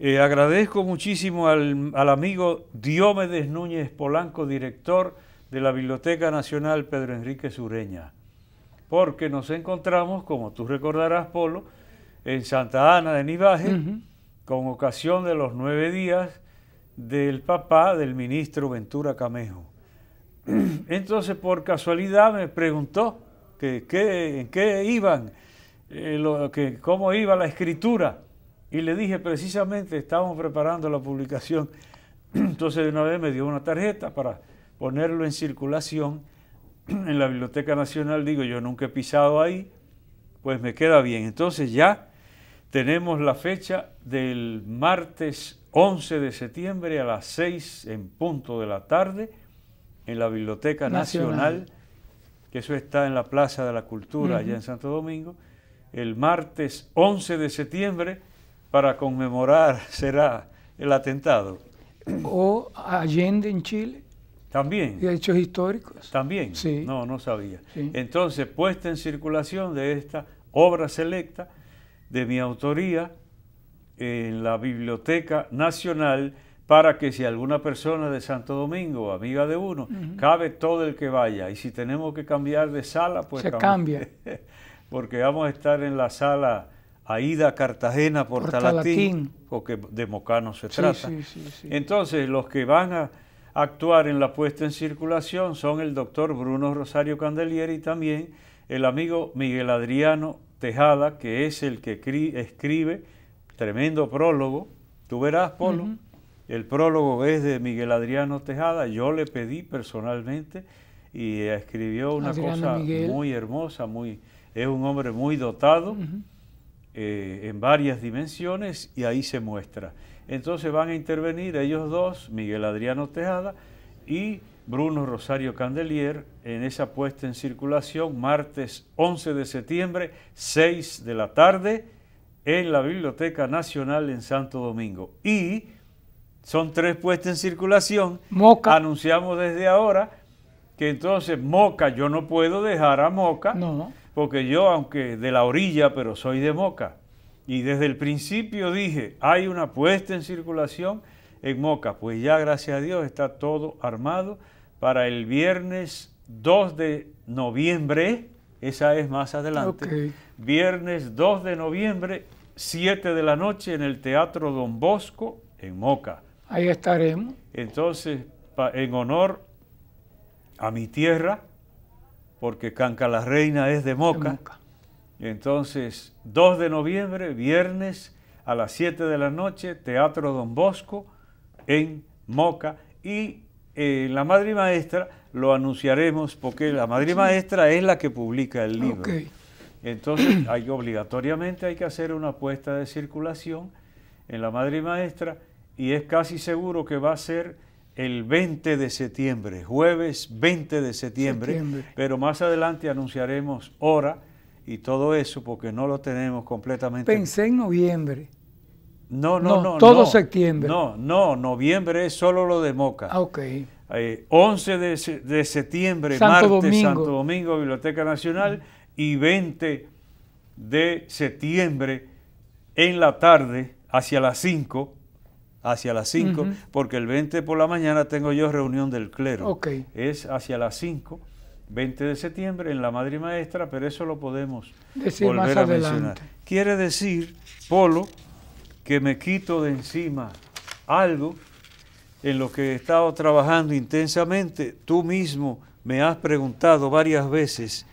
eh, agradezco muchísimo al, amigo Diomedes Núñez Polanco, director de la Biblioteca Nacional Pedro Enrique Sureña, porque nos encontramos, como tú recordarás, Polo, en Santa Ana de Nivaje, con ocasión de los nueve días del papá del ministro Ventura Camejo. Entonces, por casualidad, me preguntó que, en qué iban, eh, lo, que, cómo iba la escritura. Y le dije, precisamente, estábamos preparando la publicación. Entonces de una vez me dio una tarjeta para ponerlo en circulación en la Biblioteca Nacional. Digo, yo nunca he pisado ahí, pues me queda bien. Entonces ya tenemos la fecha del martes 11 de septiembre a las 6 en punto de la tarde en la Biblioteca Nacional, que eso está en la Plaza de la Cultura, allá en Santo Domingo. El martes 11 de septiembre para conmemorar será el atentado. ¿O Allende en Chile? También. ¿Y hechos históricos? También. Sí. No, no sabía. Entonces, puesta en circulación de esta obra selecta de mi autoría en la Biblioteca Nacional para que si alguna persona de Santo Domingo, amiga de uno, cabe todo el que vaya. Y si tenemos que cambiar de sala, pues se cambia. Porque vamos a estar en la sala Aida Cartagena Portalatín, porque de Mocano se trata. Entonces, los que van a actuar en la puesta en circulación son el doctor Bruno Rosario Candelieri y también el amigo Miguel Adriano Tejada, que es el que escribe tremendo prólogo. Tú verás, Polo, el prólogo es de Miguel Adriano Tejada. Yo le pedí personalmente y escribió una cosa muy hermosa, muy, es un hombre muy dotado. Eh, en varias dimensiones y ahí se muestra. Entonces van a intervenir ellos dos, Miguel Adriano Tejada y Bruno Rosario Candelier, en esa puesta en circulación martes 11 de septiembre, 6 de la tarde, en la Biblioteca Nacional en Santo Domingo. Y son tres puestas en circulación. Moca. Anunciamos desde ahora que entonces Moca, yo no puedo dejar a Moca. No porque yo, aunque de la orilla, pero soy de Moca. Y desde el principio dije, hay una puesta en circulación en Moca. Pues ya, gracias a Dios, está todo armado para el viernes 2 de noviembre. Esa es más adelante. Viernes 2 de noviembre, 7 de la noche, en el Teatro Don Bosco, en Moca. Ahí estaremos. Entonces, en honor a mi tierra, porque Canca la Reina es de Moca. De Moca. Entonces, 2 de noviembre, viernes, a las 7 de la noche, Teatro Don Bosco en Moca. Y eh, la Madre Maestra lo anunciaremos porque la Madre Maestra es la que publica el libro. Entonces, hay, obligatoriamente hay que hacer una apuesta de circulación en la Madre Maestra y es casi seguro que va a ser el 20 de septiembre, jueves 20 de septiembre, Septiembre. pero más adelante anunciaremos hora y todo eso porque no lo tenemos completamente. Pensé en noviembre. no, no, no, no. todo no. septiembre. No, no, noviembre es solo lo de Moca. Ah, ok. Eh, 11 de, se- de septiembre, Santo martes, Domingo. Santo Domingo, Biblioteca Nacional, y 20 de septiembre en la tarde, hacia las 5, hacia las 5, Ujú. porque el 20 por la mañana tengo yo reunión del clero. Es hacia las 5, 20 de septiembre en la Madre Maestra, pero eso lo podemos Decir volver más a adelante. mencionar. Quiere decir, Polo, que me quito de encima algo en lo que he estado trabajando intensamente. Tú mismo me has preguntado varias veces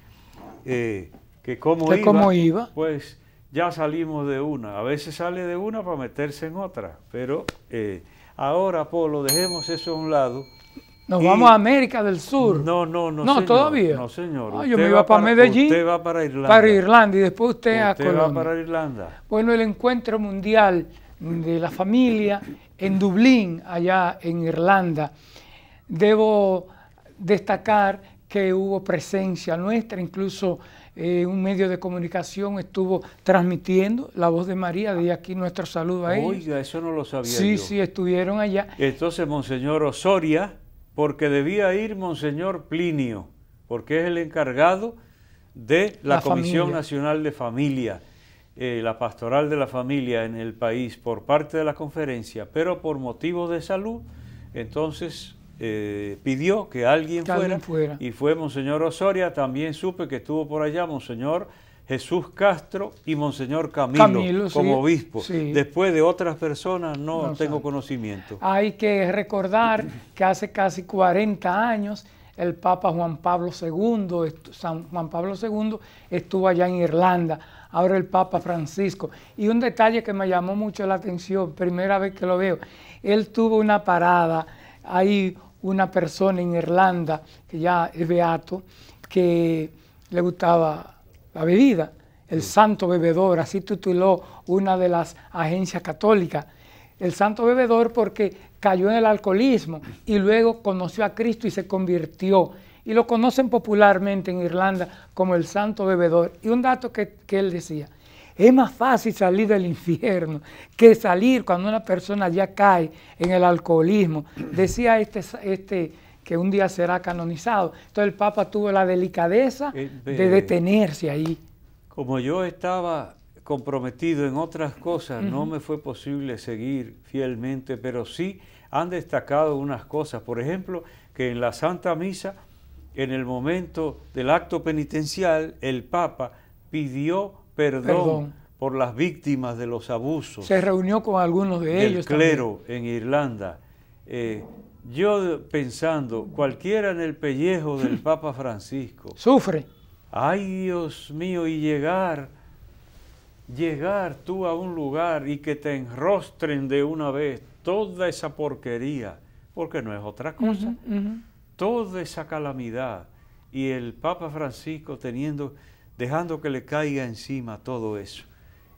eh, que cómo ¿Que iba. cómo iba? Pues ya salimos de una. A veces sale de una para meterse en otra. Pero eh, ahora, Polo, dejemos eso a un lado. Nos Y- vamos a América del Sur. No, no, no. No, señor. todavía. No, señor. Ah, yo me iba va para Medellín, Usted va para Irlanda. Para Irlanda y después usted, a Usted va Colombia. para Irlanda. Bueno, el encuentro mundial de la familia en Dublín, allá en Irlanda. Debo destacar que hubo presencia nuestra, incluso eh, un medio de comunicación estuvo transmitiendo la voz de María, de aquí nuestro saludo a ellos. Oiga, eso no lo sabía Sí, yo. sí, estuvieron allá. Entonces, Monseñor Osoria, porque debía ir Monseñor Plinio, porque es el encargado de la, La Comisión familia. Nacional de Familia, eh, la pastoral de la familia en el país, por parte de la conferencia, pero por motivos de salud, entonces eh, pidió que alguien Que fuera, alguien fuera. y fue Monseñor Osoria, también supe que estuvo por allá Monseñor Jesús Castro y Monseñor Camilo, Camilo, sí, como obispo. sí. Después de otras personas no, No tengo sabe. conocimiento. Hay que recordar que hace casi 40 años el Papa Juan Pablo II, San Juan Pablo II estuvo allá en Irlanda, ahora el Papa Francisco. Y un detalle que me llamó mucho la atención, primera vez que lo veo, él tuvo una parada, hay una persona en Irlanda, que ya es beato, que le gustaba la bebida, el santo bebedor, así tituló una de las agencias católicas. El santo bebedor porque cayó en el alcoholismo y luego conoció a Cristo y se convirtió. Y lo conocen popularmente en Irlanda como el santo bebedor. Y un dato que, que él decía, es más fácil salir del infierno que salir cuando una persona ya cae en el alcoholismo. Decía este, este que un día será canonizado. Entonces el Papa tuvo la delicadeza Eh, de detenerse ahí. Como yo estaba comprometido en otras cosas, no me fue posible seguir fielmente, pero sí han destacado unas cosas. Por ejemplo, que en la Santa Misa, en el momento del acto penitencial, el Papa pidió perdón, Perdón. por las víctimas de los abusos. Se reunió con algunos de del ellos. también. clero en Irlanda. Eh, yo pensando, cualquiera en el pellejo del Papa Francisco, Sufre. ay Dios mío, y llegar, llegar tú a un lugar y que te enrostren de una vez toda esa porquería, porque no es otra cosa, toda esa calamidad, y el Papa Francisco teniendo, dejando que le caiga encima todo eso.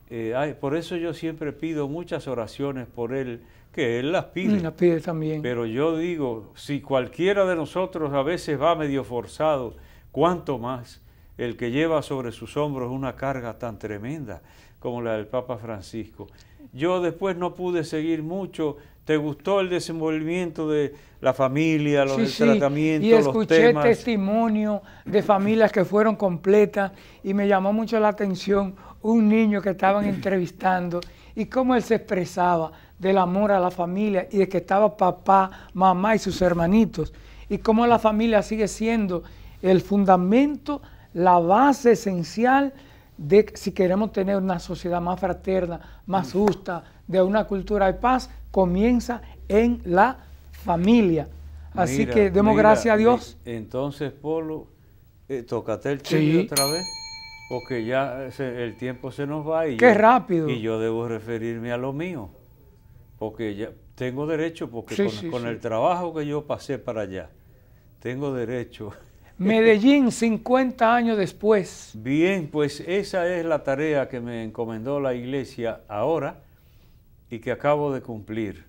Eh, ay, por eso yo siempre pido muchas oraciones por él, que él las pide. Mm, La pide también. Pero yo digo, si cualquiera de nosotros a veces va medio forzado, ¿cuánto más el que lleva sobre sus hombros una carga tan tremenda como la del Papa Francisco? Yo después no pude seguir mucho. ¿Te gustó el desenvolvimiento de la familia, los Sí, sí, tratamiento, y los escuché temas? testimonio de familias que fueron completas y me llamó mucho la atención un niño que estaban entrevistando y cómo él se expresaba del amor a la familia y de que estaba papá, mamá y sus hermanitos y cómo la familia sigue siendo el fundamento, la base esencial de si queremos tener una sociedad más fraterna, más justa, de una cultura de paz, comienza en la familia. Así Mira, que demos mira, gracias a Dios. Entonces, Polo, eh, tócate el Sí. otra vez, porque ya se- el tiempo se nos va y Qué yo, rápido. y yo debo referirme a lo mío, porque ya tengo derecho, porque Sí, con, sí, con sí. el trabajo que yo pasé para allá, tengo derecho. Medellín, 50 años después. Bien, pues esa es la tarea que me encomendó la iglesia ahora y que acabo de cumplir.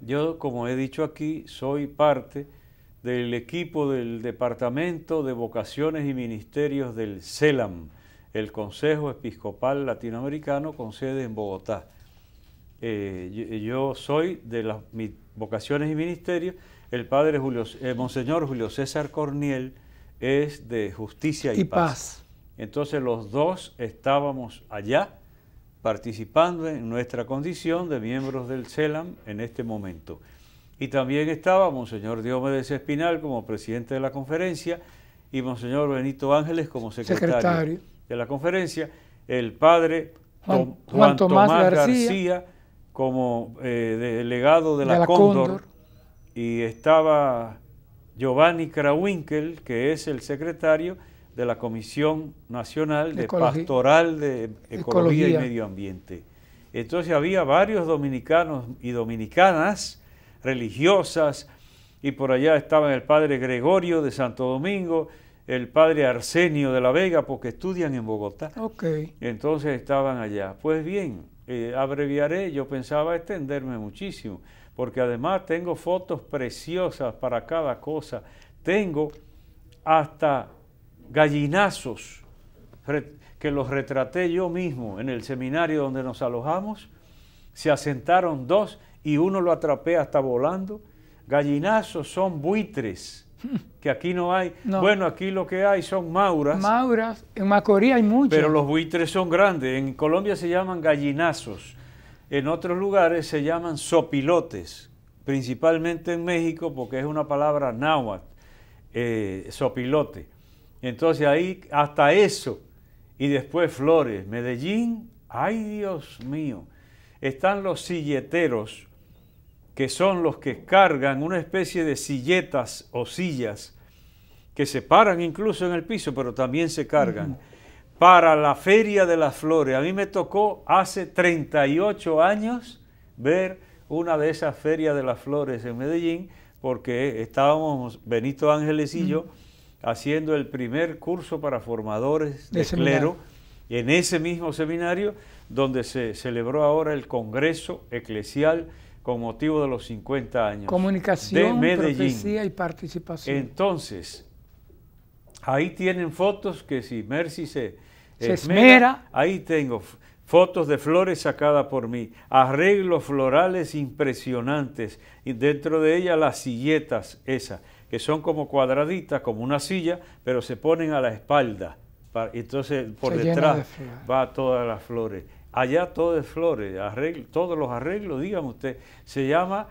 Yo, como he dicho aquí, soy parte del equipo del Departamento de Vocaciones y Ministerios del CELAM, el Consejo Episcopal Latinoamericano con sede en Bogotá. Eh, yo, soy de las vocaciones y ministerios, el padre Julio, eh, Monseñor Julio César Corniel es de Justicia y, Y paz. paz. Entonces los dos estábamos allá participando en nuestra condición de miembros del CELAM en este momento. Y también estaba Monseñor Diomedes Espinal como presidente de la conferencia y Monseñor Benito Ángeles como secretario, Secretario. de la conferencia, el padre Juan- Tom- Juan Tomás García, García, como eh, delegado de la, de la Cóndor, Cóndor. Y estaba Giovanni Krawinkel, que es el secretario de la Comisión Nacional de Ecología. Pastoral de Ecología, Ecología. y Medio Ambiente. Entonces había varios dominicanos y dominicanas religiosas, y por allá estaban el padre Gregorio de Santo Domingo, el padre Arsenio de la Vega, porque estudian en Bogotá. Entonces estaban allá. Pues bien, eh, abreviaré, yo pensaba extenderme muchísimo, porque además tengo fotos preciosas para cada cosa. Tengo hasta gallinazos que los retraté yo mismo en el seminario donde nos alojamos. Se asentaron dos y uno lo atrapé hasta volando. Gallinazos son buitres, que aquí no hay. No. Bueno, aquí lo que hay son mauras. Mauras, en Macorís hay muchas. Pero los buitres son grandes. En Colombia se llaman gallinazos. En otros lugares se llaman sopilotes. Principalmente en México porque es una palabra náhuatl, eh, sopilote. Entonces ahí hasta eso. Y después flores. Medellín, ay Dios mío. Están los silleteros, que son los que cargan una especie de silletas o sillas que se paran incluso en el piso, pero también se cargan. Para la Feria de las Flores. A mí me tocó hace 38 años ver una de esas ferias de las flores en Medellín, porque estábamos Benito Ángeles y yo haciendo el primer curso para formadores de, clero en ese mismo seminario donde se celebró ahora el Congreso Eclesial con motivo de los 50 años Comunicación, de Medellín. profecía y participación. Entonces, ahí tienen fotos que si Mercy se, Se esmera. ahí tengo fotos de flores sacadas por mí, arreglos florales impresionantes, y dentro de ellas las silletas esas, que son como cuadraditas, como una silla, pero se ponen a la espalda. pa- Entonces, por Se detrás de va todas las flores. Allá todo es flores, arreglo- todos los arreglos, dígame usted, se llama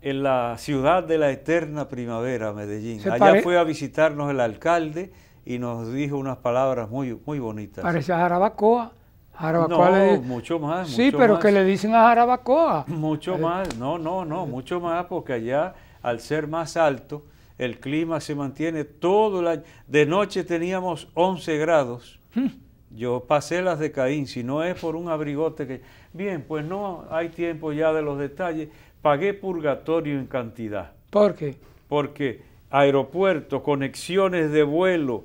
en la ciudad de la eterna primavera, Medellín. Se Allá fue a visitarnos el alcalde y nos dijo unas palabras muy, muy bonitas. Parece a Jarabacoa. Jarabacoa no, le mucho más. Sí, mucho pero más, que le dicen a Jarabacoa. Mucho más, no, no, no, mucho más porque allá, al ser más alto, el clima se mantiene todo el año. De noche teníamos 11 grados. Yo pasé las de Caín, si no es por un abrigote que... Bien, pues no hay tiempo ya de los detalles. Pagué purgatorio en cantidad, ¿Por qué? porque aeropuerto, conexiones de vuelo,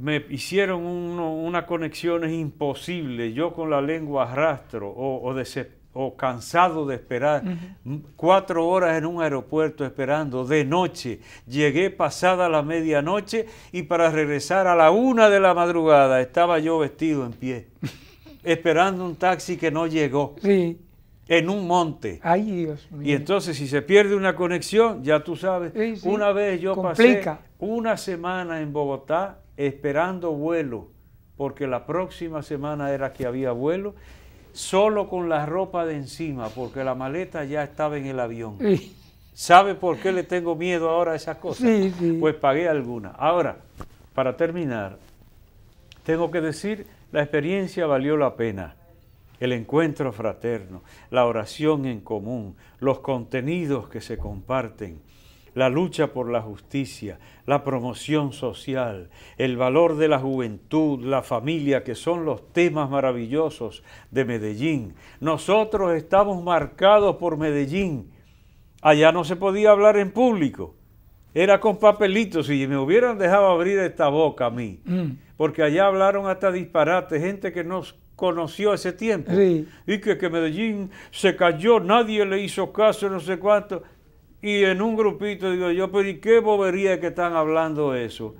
me hicieron uno- unas conexiones imposibles, yo con la lengua arrastro o, o, dese- o cansado de esperar, cuatro horas en un aeropuerto esperando de noche, llegué pasada la medianoche y para regresar a la una de la madrugada estaba yo vestido en pie, esperando un taxi que no llegó, Sí. en un monte. Ay, Dios mío. Y entonces si se pierde una conexión, ya tú sabes, Sí, sí. una vez yo Complica. pasé una semana en Bogotá esperando vuelo, porque la próxima semana era que había vuelo, solo con la ropa de encima, porque la maleta ya estaba en el avión. Sí. ¿Sabe por qué le tengo miedo ahora a esas cosas? Sí, sí. Pues pagué alguna. Ahora, para terminar, tengo que decir, la experiencia valió la pena. El encuentro fraterno, la oración en común, los contenidos que se comparten, la lucha por la justicia, la promoción social, el valor de la juventud, la familia, que son los temas maravillosos de Medellín. Nosotros estamos marcados por Medellín. Allá no se podía hablar en público. Era con papelitos y me hubieran dejado abrir esta boca a mí. Mm. Porque allá hablaron hasta disparate, gente que nos conoció ese tiempo. Y que, que Medellín se cayó, nadie le hizo caso, no sé cuánto. Y en un grupito digo yo, pero ¿y qué bobería que están hablando eso?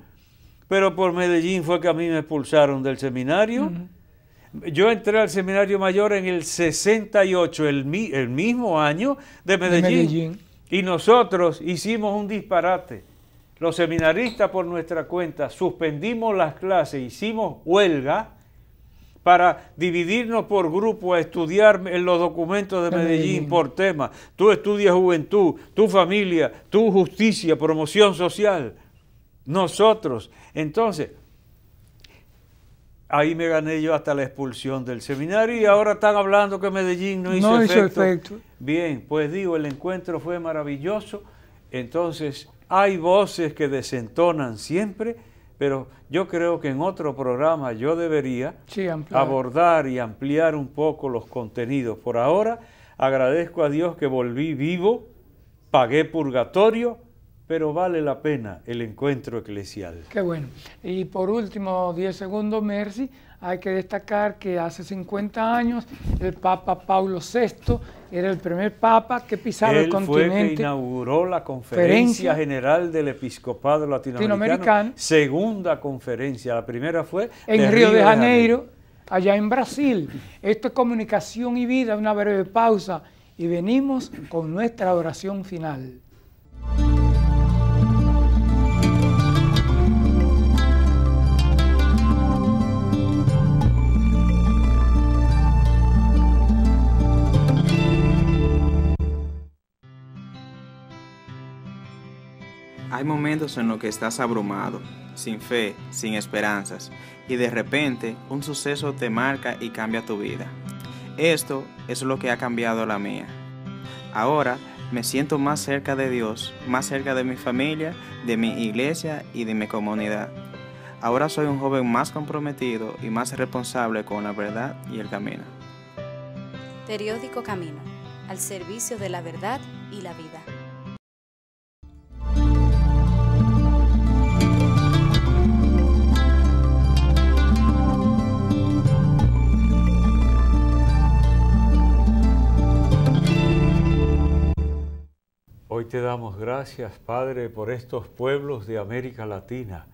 Pero por Medellín fue que a mí me expulsaron del seminario. Yo entré al seminario mayor en el 68, el, el mismo año de Medellín. Y nosotros hicimos un disparate. Los seminaristas por nuestra cuenta suspendimos las clases, hicimos huelga para dividirnos por grupo a estudiar en los documentos de Medellín, por tema. Tú estudias juventud, tu familia, tu justicia, promoción social. Nosotros. Entonces, ahí me gané yo hasta la expulsión del seminario y ahora están hablando que Medellín no hizo, efecto. Bien, pues digo, el encuentro fue maravilloso. Entonces, hay voces que desentonan siempre pero yo creo que en otro programa yo debería abordar y ampliar un poco los contenidos. Por ahora agradezco a Dios que volví vivo, pagué purgatorio, pero vale la pena el encuentro eclesial. Qué bueno. Y por último, 10 segundos, Mercy, hay que destacar que hace 50 años el Papa Paulo VI era el primer Papa que pisaba el continente. Fue que inauguró la Conferencia General del Episcopado Latinoamericano, segunda conferencia. La primera fue en Río, de, Janeiro, allá en Brasil. Esto es comunicación y vida, una breve pausa y venimos con nuestra oración final. Hay momentos en los que estás abrumado, sin fe, sin esperanzas, y de repente un suceso te marca y cambia tu vida. Esto es lo que ha cambiado la mía. Ahora me siento más cerca de Dios, más cerca de mi familia, de mi iglesia y de mi comunidad. Ahora soy un joven más comprometido y más responsable con la verdad y el camino. Periódico Camino, al servicio de la verdad y la vida. Te damos gracias, Padre, por estos pueblos de América Latina,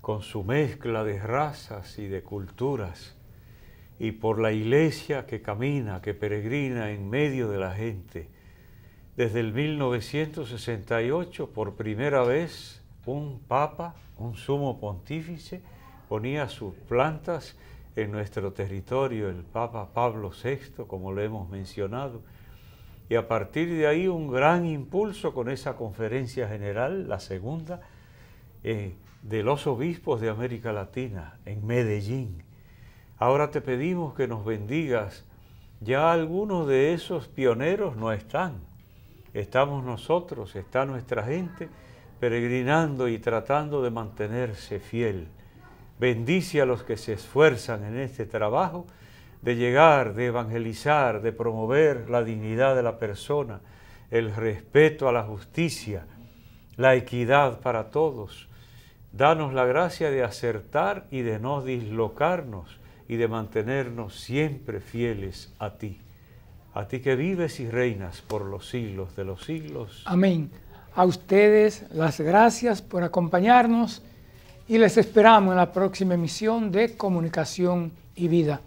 con su mezcla de razas y de culturas, y por la iglesia que camina, que peregrina en medio de la gente. Desde el 1968, por primera vez, un papa, un sumo pontífice, ponía sus plantas en nuestro territorio, el Papa Pablo VI, como lo hemos mencionado, y a partir de ahí un gran impulso con esa conferencia general, la segunda, eh, de los obispos de América Latina en Medellín. Ahora te pedimos que nos bendigas. Ya algunos de esos pioneros no están. Estamos nosotros, está nuestra gente peregrinando y tratando de mantenerse fiel. Bendice a los que se esfuerzan en este trabajo de llegar, de evangelizar, de promover la dignidad de la persona, el respeto a la justicia, la equidad para todos. Danos la gracia de acertar y de no dislocarnos y de mantenernos siempre fieles a ti. A ti que vives y reinas por los siglos de los siglos. Amén. A ustedes las gracias por acompañarnos y les esperamos en la próxima emisión de Comunicación y Vida.